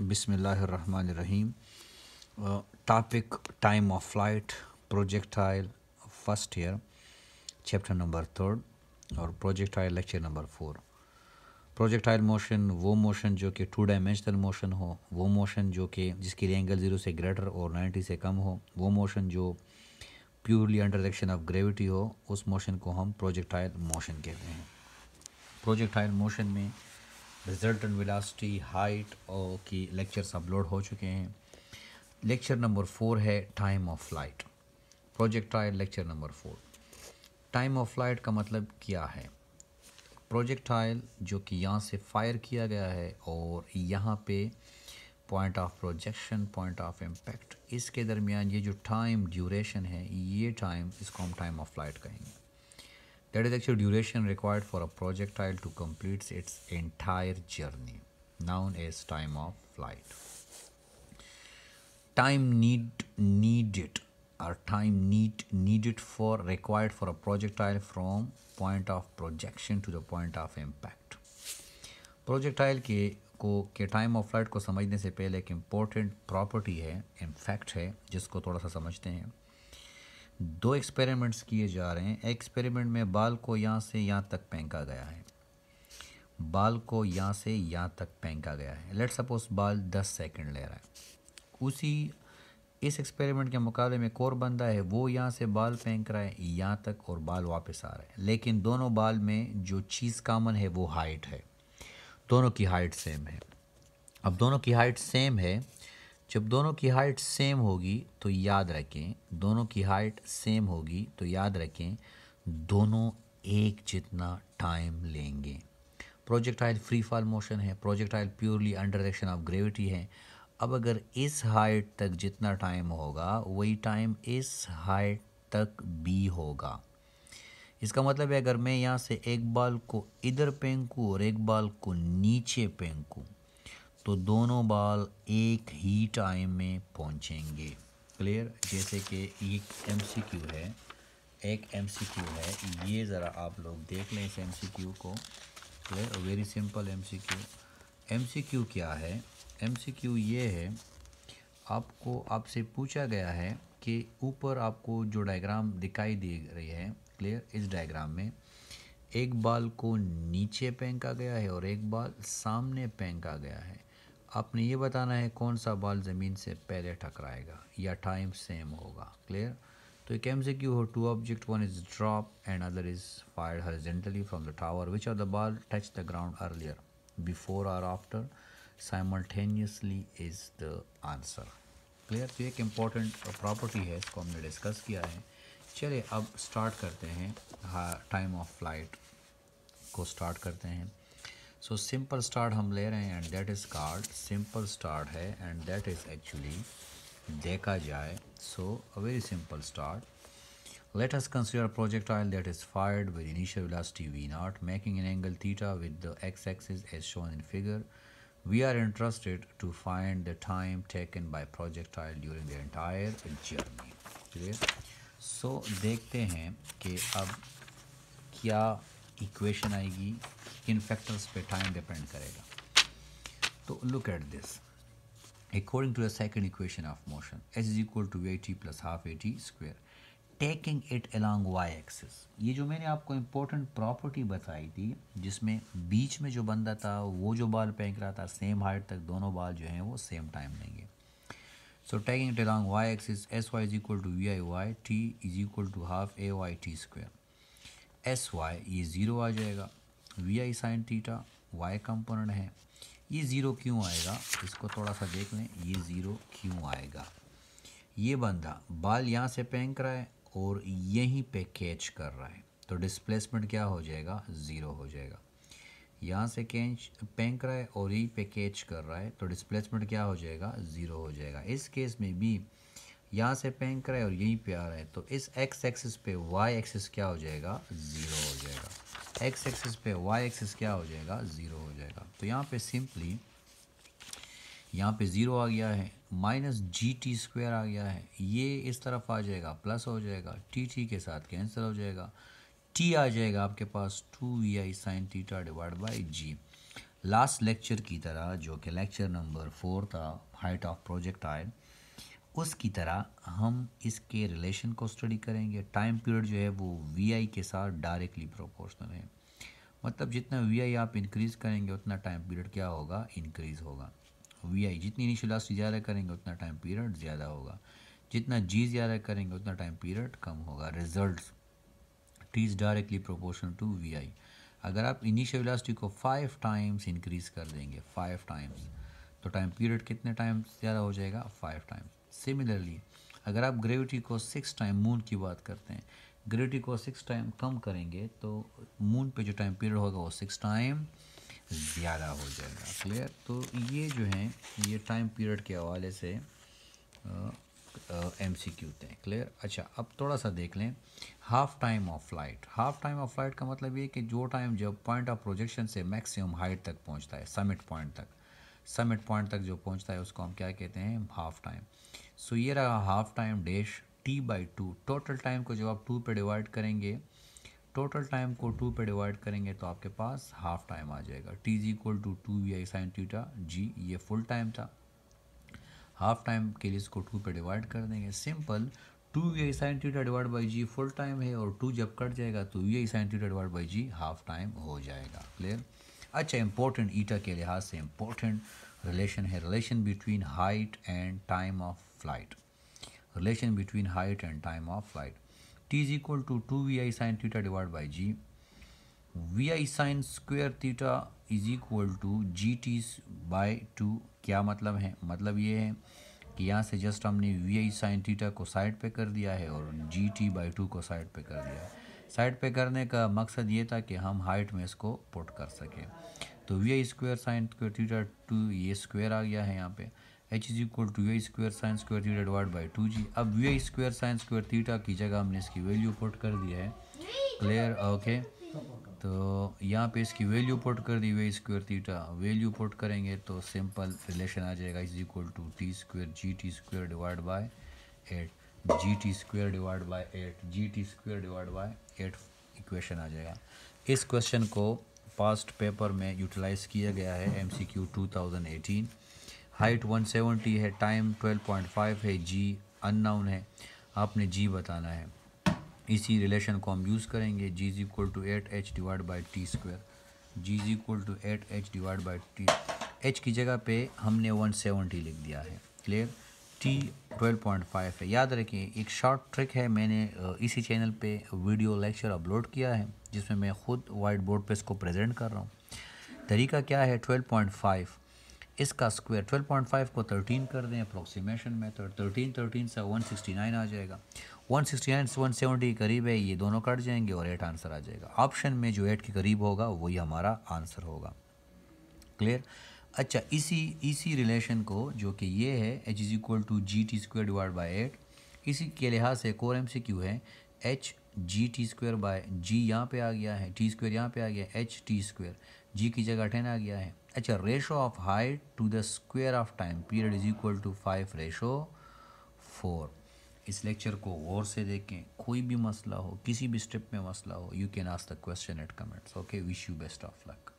बिस्मिल्लाहिर्रहमानिर्रहीम topic time of flight projectile first year chapter number third और projectile lecture number four projectile motion वो motion जो कि two dimensional motion हो, वो मोशन जो कि जिसकी एंगल ज़ीरो से ग्रेटर और नाइन्टी से कम हो, वो मोशन जो purely under direction of gravity हो, उस मोशन को हम प्रोजेक्टाइल मोशन कहते हैं। प्रोजेक्टाइल मोशन में रिजल्टेंट वेलोसिटी हाइट और की लेक्चर्स अपलोड हो चुके हैं लेक्चर नंबर फोर है time of flight projectile lecture number four time of flight का मतलब क्या है प्रोजेक्टाइल जो कि यहाँ से फायर किया गया है और यहाँ पे point of projection point of impact इसके दरमियान ये जो टाइम ड्यूरेशन है ये टाइम इसको हम टाइम ऑफ़ फ़्लाइट कहेंगे that is actually duration required for a projectile to complete its entire journey known as time of flight time need needed or time need needed for required for a projectile from point of projection to the point of impact projectile के को के time of flight को समझने से पहले एक important property है in fact है जिसको थोड़ा सा समझते हैं दो एक्सपेरिमेंट्स किए जा रहे हैं। एक्सपेरिमेंट में बाल को यहाँ से यहाँ तक फेंका गया है। बाल को यहाँ से यहाँ तक फेंका गया है। लेट सपोज़ बाल 10 सेकंड ले रहा है। उसी इस एक्सपेरिमेंट के मुकाबले में एक और बंदा है, वो यहाँ से बाल फेंक रहा है, यहाँ तक और बाल वापस आ रहा है। लेकिन दोनों बाल में जो चीज़ कामन है, वो हाइट है। दोनों की हाइट सेम है। अब दोनों की हाइट सेम है जब दोनों की हाइट सेम होगी तो याद रखें, दोनों की हाइट सेम होगी तो याद रखें, दोनों एक जितना टाइम लेंगे। प्रोजेक्टाइल फ्री फॉल मोशन है projectile purely under direction of gravity है। अब अगर इस हाइट तक जितना टाइम होगा, वही टाइम इस हाइट तक भी होगा। इसका मतलब है, अगर मैं यहाँ से एक बाल को इधर फेंकूँ और एक बाल को नीचे फेंकूँ तो दोनों बाल एक ही टाइम में पहुँचेंगे। क्लियर जैसे कि एक एमसीक्यू है, एक एमसीक्यू है, ये ज़रा आप लोग देख लें इस एमसीक्यू को। Clear very simple M C Q है? एम सी क्यू ये है, आपको आपसे पूछा गया है कि ऊपर आपको जो डायग्राम दिखाई दे रही है क्लियर इस डायग्राम में एक बाल को नीचे फेंका गया है और एक बाल सामने फेंका गया है। आपने ये बताना है कौन सा बॉल ज़मीन से पहले टकराएगा या टाइम सेम होगा। क्लियर तो एक एम से क्यू हो two object one is drop and other is fired horizontally from the tower which are the ball touch the ground earlier before or after simultaneously is the answer clear तो एक important property है, इसको हमने discuss किया है। चलिए, अब start करते हैं। टाइम ऑफ़ फ़्लाइट को स्टार्ट करते हैं। सो सिंपल स्टार्ट हम ले रहे हैं and that is card simple start है एंड दैट इज़ एक्चुअली देखा जाए। So a very simple start let's consider projectile that is fired with initial velocity v naught making an angle theta with the x axis as shown in figure we are interested to find the time taken by projectile during the entire journey clear so देखते हैं कि अब क्या equation आएगी। किन factors पे time depend करेगा। तो look at this according to the second equation of motion s is equal to a t plus half a t square taking it along y axis ये जो मैंने आपको इम्पोर्टेंट प्रॉपर्टी बताई थी, जिसमें बीच में जो बंदा था, वो जो बाल फेंक रहा था सेम हाइट तक दोनों बाल जो हैं, वो सेम टाइम लेंगे। So taking it along y axis s y is equal to v i y t is equal to half a y t square s y ये ज़ीरो आ जाएगा। V i sine theta y component है। ये zero क्यों आएगा? इसको थोड़ा सा देख लें। ये ज़ीरो क्यों आएगा? ये बंदा बाल यहाँ से फेंक रहा है और यहीं पे कैच कर रहा है। तो डिस्प्लेसमेंट क्या हो जाएगा? ज़ीरो हो जाएगा। यहाँ से कैच फेंक रहा है और यहीं पे कैच कर रहा है। तो डिस्प्लेसमेंट क्या हो जाएगा? ज़ीरो हो जाएगा। इस केस में भी यहाँ से फेंक रहा है और यहीं पे आ रहा है। तो इस एक्स एक्सिस पे वाई एक्सिस क्या हो जाएगा? ज़ीरो हो एक्स एक्सिस पे वाई एक्सिस क्या हो जाएगा? ज़ीरो हो जाएगा। तो यहाँ पे सिंपली यहाँ पे ज़ीरो आ गया है माइनस जी टी स्क्वायर आ गया है। ये इस तरफ़ आ जाएगा प्लस हो जाएगा टी टी के साथ कैंसिल हो जाएगा। टी आ जाएगा आपके पास two v i sine theta divide by g last lecture की तरह, जो कि लेक्चर नंबर फोर था हाइट ऑफ़ प्रोजेक्टाइल उसकी तरह हम इसके रिलेशन को स्टडी करेंगे। टाइम पीरियड जो है वो वी आई के साथ डायरेक्टली प्रोपोर्शनल है। मतलब जितना वी आई आप इंक्रीज़ करेंगे, उतना टाइम पीरियड क्या होगा? इंक्रीज़ होगा। वी आई जितनी इनिशियल ज़्यादा करेंगे, उतना टाइम पीरियड ज़्यादा होगा। जितना जी ज़्यादा करेंगे, उतना टाइम पीरियड कम होगा। Result t is directly proportional to v i अगर आप इनिशियल वेलोसिटी को फाइव टाइम्स इंक्रीज़ कर देंगे फाइव टाइम्स तो टाइम पीरियड कितने टाइम्स ज़्यादा हो जाएगा? फाइव टाइम्स सिमिलरली अगर आप ग्रेविटी को सिक्स टाइम मून की बात करते हैं ग्रेविटी को सिक्स टाइम कम करेंगे तो मून पे जो टाइम पीरियड होगा वो सिक्स टाइम ज़्यादा हो जाएगा क्लियर तो ये जो है, ये टाइम पीरियड के हवाले से एम सी क्यू थे क्लियर अच्छा अब थोड़ा सा देख लें half time of flight half time of flight का मतलब ये कि जो टाइम जब पॉइंट ऑफ़ प्रोजेक्शन से मैक्सिमम हाइट तक पहुँचता है समिट पॉइंट तक समिट पॉइंट तक जो पहुँचता है, उसको हम क्या कहते हैं? हाफ़ टाइम सो ये रहा half time dash t by two total time को जब आप टू पे डिवाइड करेंगे टोटल टाइम को टू पे डिवाइड करेंगे तो आपके पास हाफ़ टाइम आ जाएगा। T is equal to two v i sine theta g ये फुल टाइम था। हाफ़ टाइम के लिए इसको टू पे डिवाइड कर देंगे। Simple two v i sine theta divide by g full time है और टू जब कट जाएगा तो v i sine theta divide by g half time हो जाएगा। क्लियर अच्छा इंपॉर्टेंट ईटा के लिहाज से इंपॉर्टेंट रिलेशन है relation between height and time of flight relation between height and time of flight t is equal to two v i sine theta divide by g v i sine square theta is equal to g t by two क्या मतलब है? मतलब ये है कि यहाँ से just हमने वी आई साइन थीटा को साइड पे कर दिया है और जी टी बाई टू को साइड पे कर दिया है। साइड पे करने का मकसद ये था कि हम हाइट में इसको पुट कर सकें। तो v i square sine square theta two ये स्क्वेयर आ गया है यहाँ पे। H is equal to v i square sine square theta divide by two g अब v i square sine square theta की जगह हमने इसकी वैल्यू पुट कर दिया है। क्लियर ओके तो यहाँ पे इसकी वैल्यू पुट कर दी v square theta value put करेंगे तो सिंपल रिलेशन आ जाएगा। Is equal to t square g t square divide by eight g t square divide by eight g t square divide by eight equation आ जाएगा। इस question को past paper में utilise किया गया है M C Q two thousand eighteen height one seventy है time twelve point five है जी unknown है, आपने जी बताना है। इसी रिलेशन को हम यूज़ करेंगे g is equal to eight h divide by t square g is equal to eight h divide by t h की जगह पे हमने वन सेवेंटी लिख दिया है clear t twelve point five है। याद रखिए, एक शॉर्ट ट्रिक है, मैंने इसी चैनल पे वीडियो लेक्चर अपलोड किया है, जिसमें मैं ख़ुद वाइट बोर्ड पे इसको प्रेजेंट कर रहा हूँ। तरीका क्या है ट्वेल्व पॉइंट फाइव इसका स्क्वायर ट्वेल्व पॉइंट फाइव को थर्टीन कर दें अप्रोक्सीमेशन में तो थर्टीन थर्टीन से वन सिक्सटी नाइन आ जाएगा। वन सिक्सटी नाइन से वन सेवेंटी के करीब है, ये दोनों कट जाएँगे और एट आंसर आ जाएगा। ऑप्शन में जो एट के करीब होगा, वही हमारा आंसर होगा। क्लियर अच्छा इसी इसी रिलेशन को जो कि ये है h is equal to g t square divide by eight इसी के लिहाज से कोर एम सी क्यू है h g t square by g यहाँ पे आ गया है टी स्क्वेयर यहाँ पे आ गया है एच टी स्क्वेयर जी की जगह टेन आ गया है। अच्छा ratio of height to the square of time period is equal to five ratio four इस लेक्चर को गौर से देखें, कोई भी मसला हो, किसी भी स्टेप में मसला हो you can ask the question at comments okay wish you best of luck